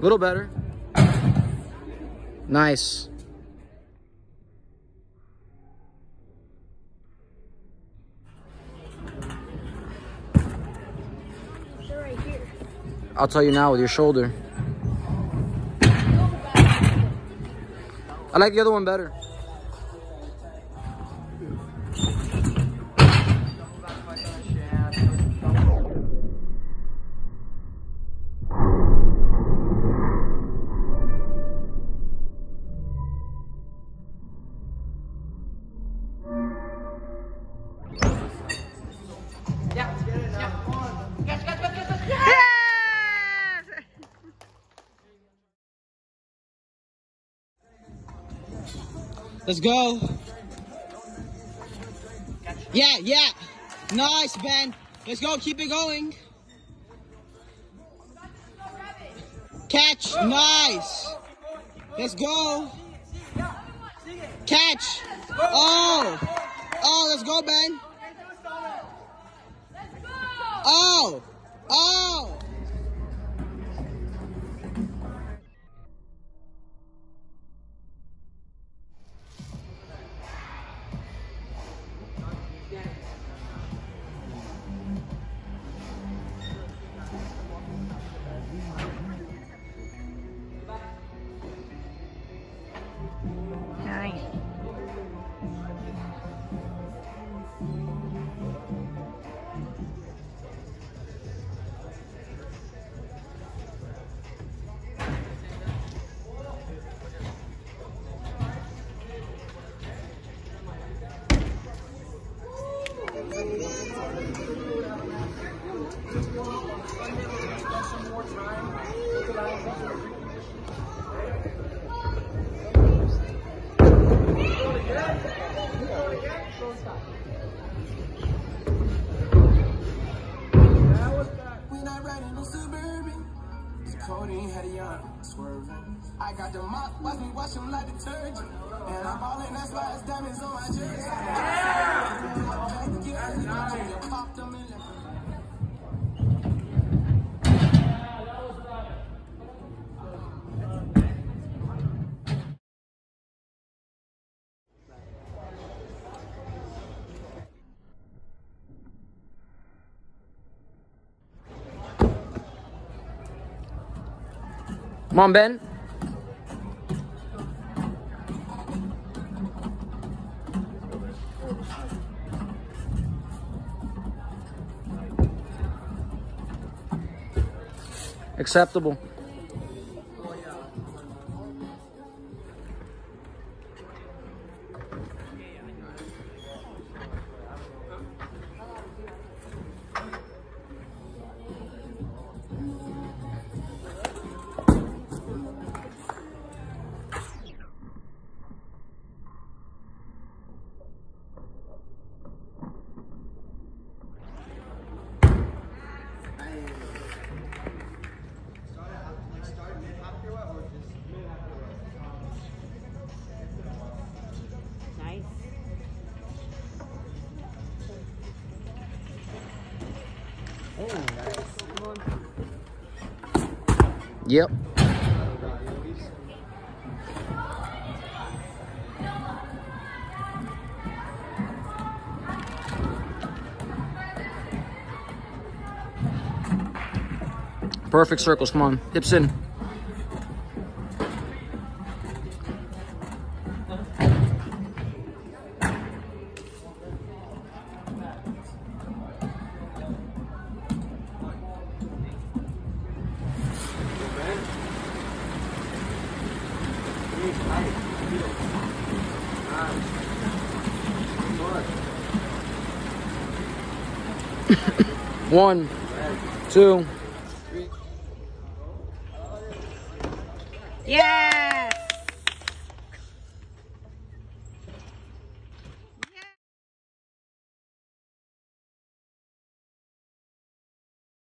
A little better. Nice. I'll tell you now with your shoulder. I like the other one better. Let's go. Yeah, yeah. Nice, Ben. Let's go. Keep it going. Catch. Nice. Let's go. Catch. Oh. Oh, let's go, Ben. Oh. Oh. Riding no suburban. It's Cody had a young swerving. I got the mop, watch me wash them like detergent. And I'm ballin', that's why it's diamonds on my jersey. Come on, Ben. Acceptable. Yep. Perfect circles. Come on. Hips in. One, two.